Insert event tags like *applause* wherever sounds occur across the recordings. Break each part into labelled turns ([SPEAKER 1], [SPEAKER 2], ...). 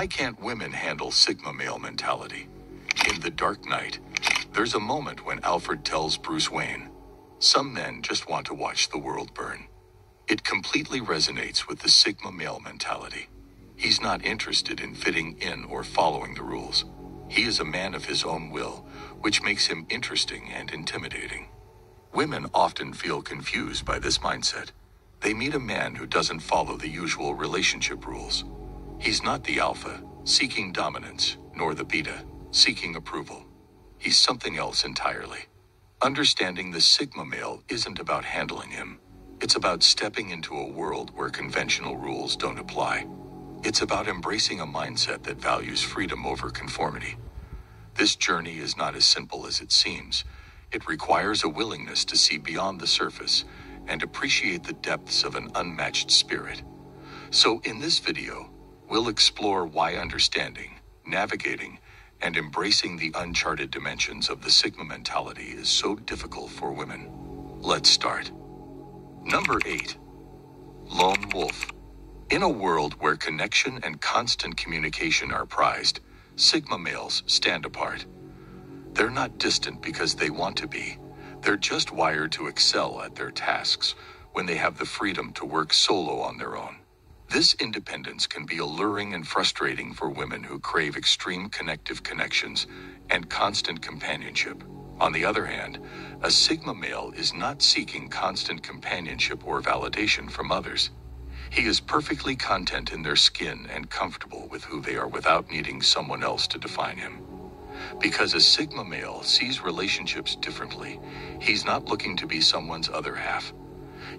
[SPEAKER 1] Why can't women handle Sigma male mentality? In The Dark Knight, there's a moment when Alfred tells Bruce Wayne, Some men just want to watch the world burn. It completely resonates with the Sigma male mentality. He's not interested in fitting in or following the rules. He is a man of his own will, which makes him interesting and intimidating. Women often feel confused by this mindset. They meet a man who doesn't follow the usual relationship rules. He's not the alpha, seeking dominance, nor the beta, seeking approval. He's something else entirely. Understanding the Sigma male isn't about handling him. It's about stepping into a world where conventional rules don't apply. It's about embracing a mindset that values freedom over conformity. This journey is not as simple as it seems. It requires a willingness to see beyond the surface and appreciate the depths of an unmatched spirit. So, in this video, we'll explore why understanding, navigating, and embracing the uncharted dimensions of the Sigma mentality is so difficult for women. Let's start. Number 8 Lone Wolf. In a world where connection and constant communication are prized, Sigma males stand apart. They're not distant because they want to be. They're just wired to excel at their tasks when they have the freedom to work solo on their own. This independence can be alluring and frustrating for women who crave extreme connective connections and constant companionship. On the other hand, a Sigma male is not seeking constant companionship or validation from others. He is perfectly content in their skin and comfortable with who they are without needing someone else to define him. Because a Sigma male sees relationships differently, he's not looking to be someone's other half.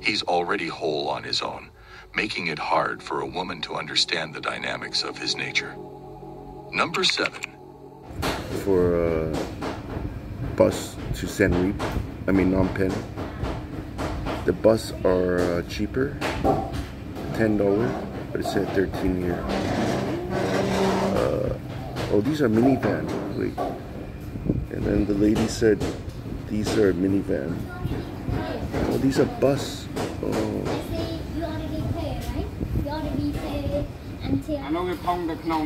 [SPEAKER 1] He's already whole on his own making it hard for a woman to understand the dynamics of his nature. Number seven.
[SPEAKER 2] For a bus to Siem Reap, I mean Phnom Penh, the bus are uh, cheaper, ten dollars, but it said thirteen here. Uh, oh, these are minivan. Wait, and then the lady said these are minivan. Oh, these are bus. Oh.
[SPEAKER 3] អានោះវាផុងទៅក្នុង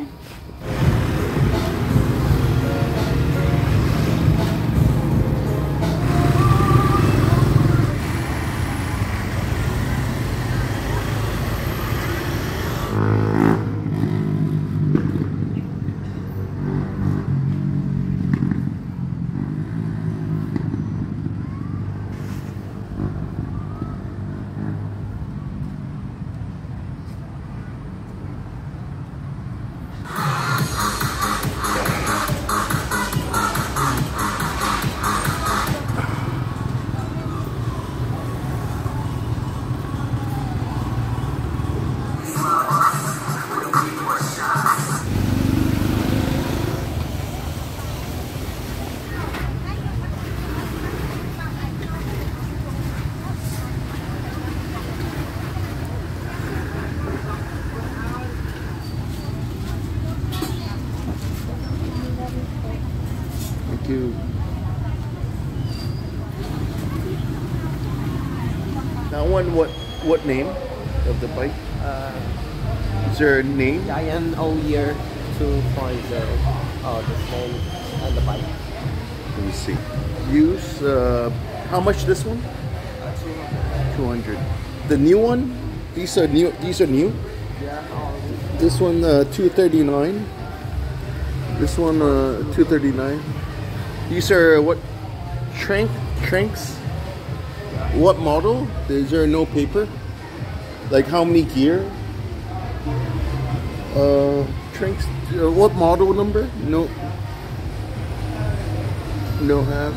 [SPEAKER 2] name of the bike?
[SPEAKER 4] Uh,
[SPEAKER 2] Is there a name?
[SPEAKER 4] O year 2.0 uh, the phone and the bike.
[SPEAKER 2] Let me see. Use. Uh, how much this one?
[SPEAKER 4] Uh, 200.
[SPEAKER 2] Two hundred. The new one. These are new. These are new.
[SPEAKER 4] Yeah, all
[SPEAKER 2] This one uh, two thirty nine. This one uh, two thirty nine. These are what? Trank Tranks. What model? Is there no paper? Like how many gear? Uh, Tranks. Uh, what model number? No. No have.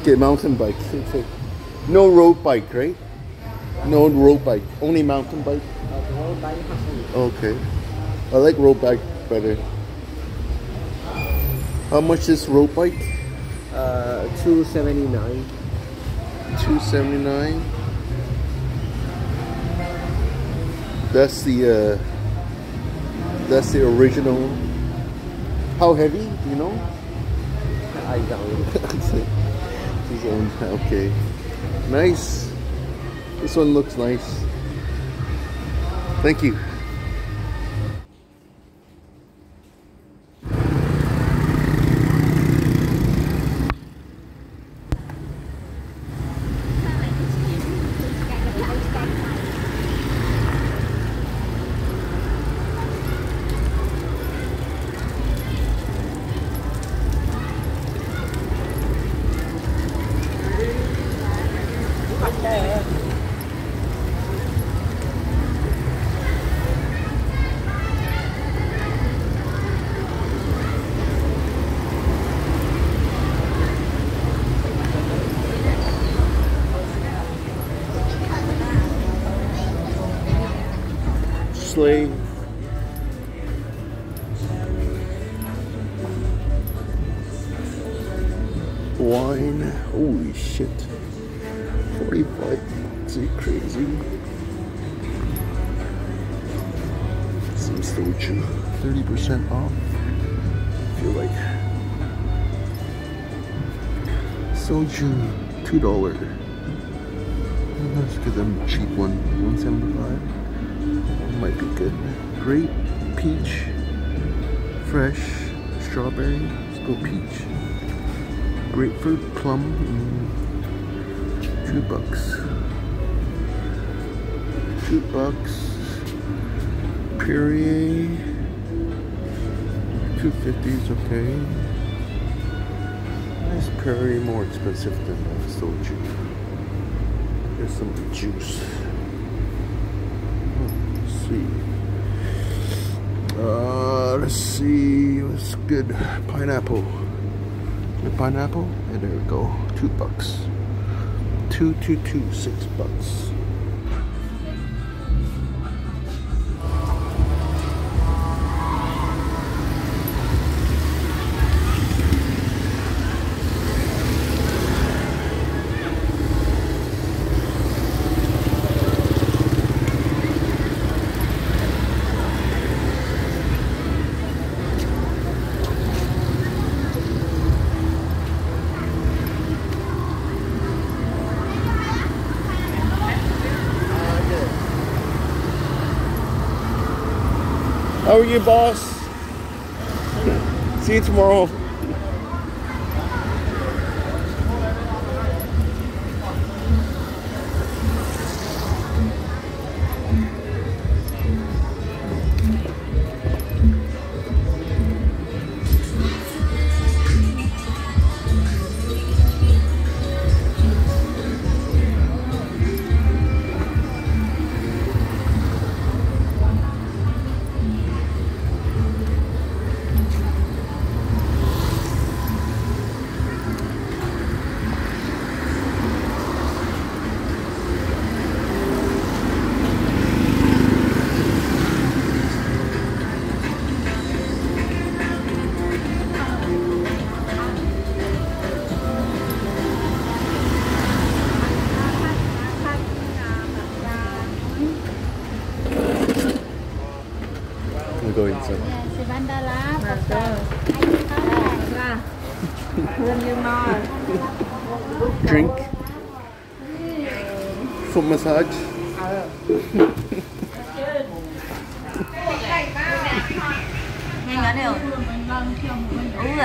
[SPEAKER 2] Okay, mountain bike. Okay. No road bike, right? No road bike. Only mountain bike.
[SPEAKER 4] the whole bike has
[SPEAKER 2] Okay. I like road bike better. How much is road bike?
[SPEAKER 4] uh, 279.
[SPEAKER 2] Two seventy nine. That's the uh, that's the original. How heavy? Do you know?
[SPEAKER 4] I don't. *laughs*
[SPEAKER 2] Okay. Nice. This one looks nice. Thank you. Wine. Holy shit. 45 bucks. Are you crazy? Some soju. 30% off. I feel like. Soju. $2. Let's oh, get them cheap one. 175 might be good. Grape, peach, fresh, strawberry. Let's go peach. Grapefruit, plum, two bucks. Two bucks. Perrier, two fifty is okay. Nice Perrier, more expensive than uh, soju. There's some juice Let's see. Uh, let's see. What's good? Pineapple. The pineapple? And there we go. Two bucks. Two, two, two, six bucks. You, boss? See you tomorrow.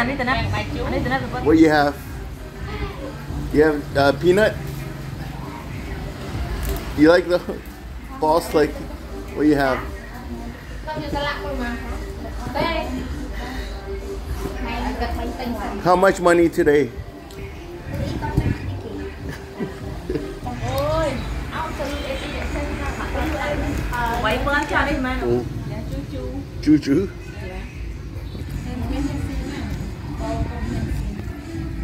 [SPEAKER 5] Đi từ nắp. Đi từ nắp được
[SPEAKER 2] What you have? You have uh, peanut? You like the *laughs* boss? Like, what you have? How much money today? oh. Choo.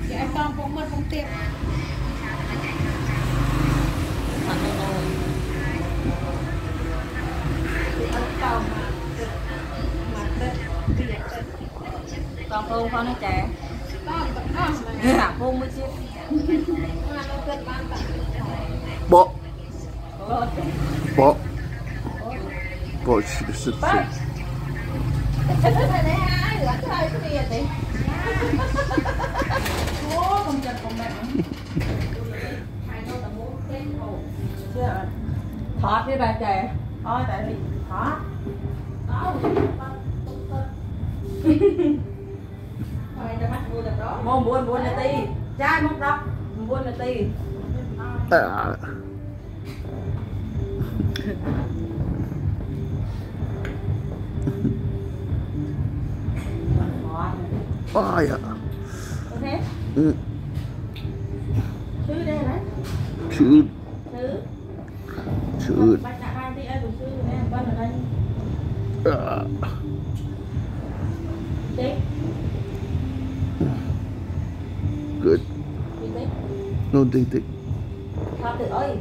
[SPEAKER 3] Yeah. Con mẹ.
[SPEAKER 5] Thọt đi bà trẻ. Thôi tại vì thọt. Môn buôn buôn là ti. Trai mốc đắp. Buôn là ti. Ai của sư em bắt ở đây.
[SPEAKER 2] อ่า
[SPEAKER 5] Đấy
[SPEAKER 2] good no take take
[SPEAKER 5] Tao tự ơi.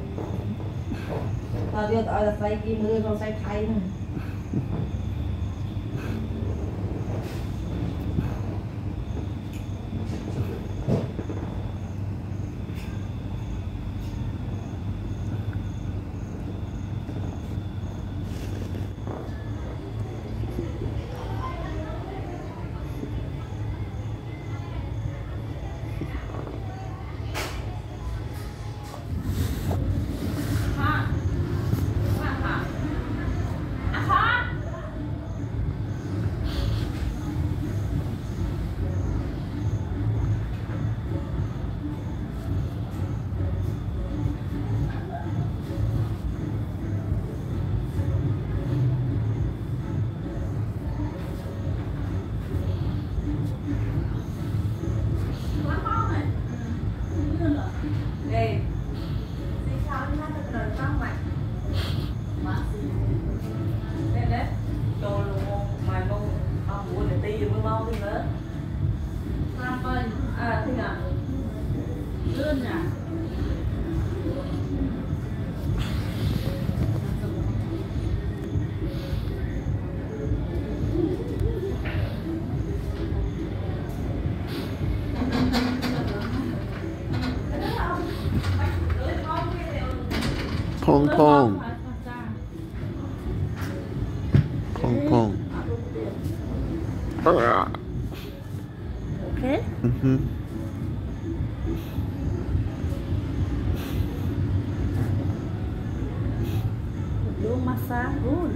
[SPEAKER 5] Tao đưa tao là say kim mưa thay nè
[SPEAKER 2] pong pong pong pong ah.
[SPEAKER 5] Okay
[SPEAKER 2] Mhm.
[SPEAKER 5] Doing massage good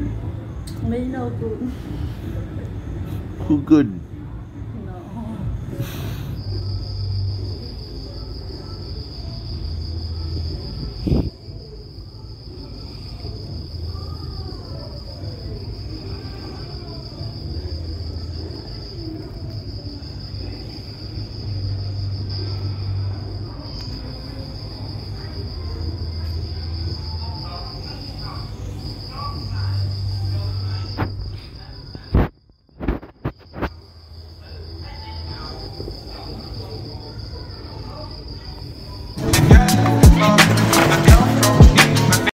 [SPEAKER 5] Me no good
[SPEAKER 2] Who good